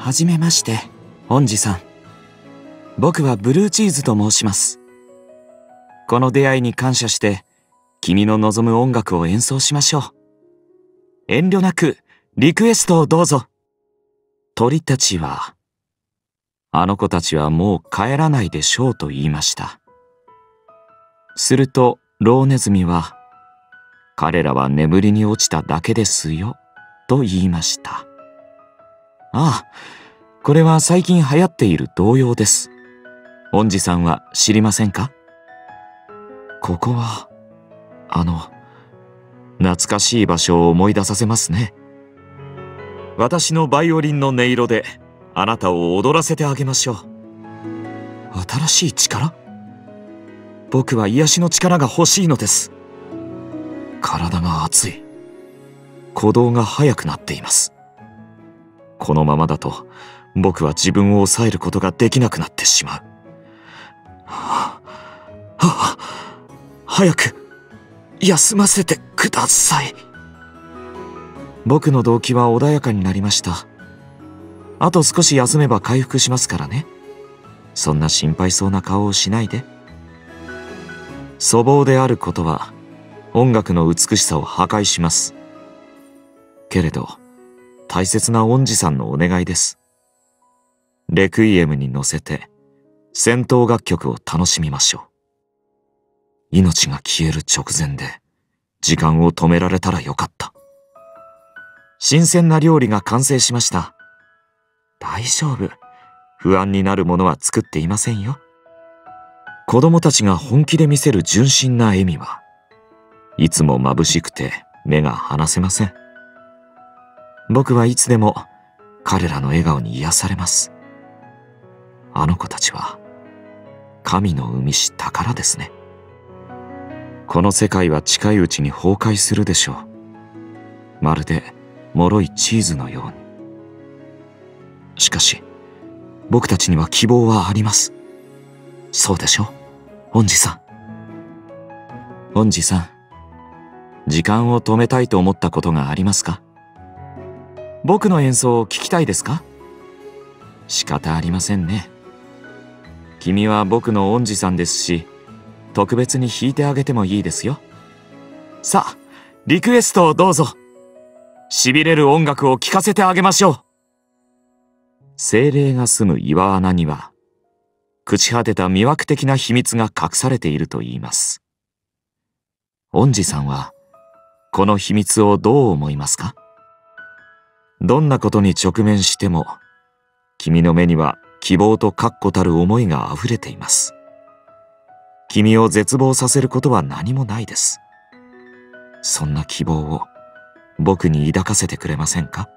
はじめまして、恩師さん。僕はブルーチーズと申します。この出会いに感謝して、君の望む音楽を演奏しましょう。遠慮なく、リクエストをどうぞ。鳥たちは、あの子たちはもう帰らないでしょうと言いました。すると、ローネズミは、彼らは眠りに落ちただけですよ、と言いました。ああ、これは最近流行っている童謡です。恩師さんは知りませんか？ここは、あの、懐かしい場所を思い出させますね。私のバイオリンの音色であなたを踊らせてあげましょう。新しい力？僕は癒しの力が欲しいのです。体が熱い。鼓動が速くなっています。このままだと僕は自分を抑えることができなくなってしまう。はあ、はあ、早く休ませてください。僕の動機は穏やかになりました。あと少し休めば回復しますからね。そんな心配そうな顔をしないで。粗暴であることは音楽の美しさを破壊します。けれど、大切な恩師さんのお願いです。レクイエムに乗せて戦闘楽曲を楽しみましょう。命が消える直前で時間を止められたらよかった。新鮮な料理が完成しました。大丈夫。不安になるものは作っていませんよ。子供たちが本気で見せる純真な笑みはいつも眩しくて目が離せません。僕はいつでも彼らの笑顔に癒されます。あの子たちは神の生みし宝ですね。この世界は近いうちに崩壊するでしょう。まるで脆いチーズのように。しかし、僕たちには希望はあります。そうでしょ恩師さん。恩師さん、時間を止めたいと思ったことがありますか？僕の演奏を聞きたいですか？仕方ありませんね。君は僕の恩師さんですし、特別に弾いてあげてもいいですよ。さあ、リクエストをどうぞ。痺れる音楽を聴かせてあげましょう。精霊が住む岩穴には、朽ち果てた魅惑的な秘密が隠されていると言います。恩師さんは、この秘密をどう思いますか？どんなことに直面しても、君の目には希望と確固たる思いが溢れています。君を絶望させることは何もないです。そんな希望を僕に抱かせてくれませんか？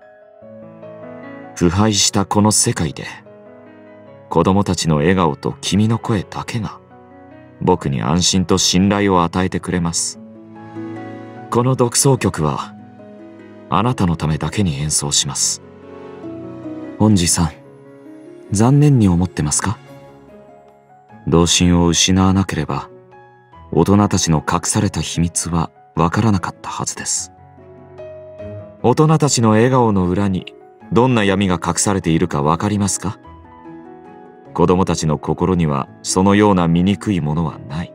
腐敗したこの世界で子供たちの笑顔と君の声だけが僕に安心と信頼を与えてくれますこの独奏曲はあなたのためだけに演奏します恩師さん残念に思ってますか？童心を失わなければ大人たちの隠された秘密はわからなかったはずです大人たちの笑顔の裏にどんな闇が隠されているかわかりますか？子供たちの心にはそのような醜いものはない。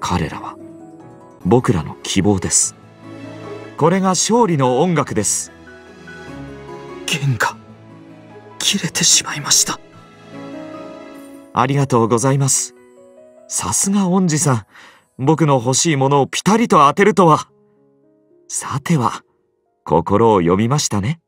彼らは僕らの希望です。これが勝利の音楽です。弦が切れてしまいました。ありがとうございます。さすが恩師さん。僕の欲しいものをピタリと当てるとは。さては、心を読みましたね。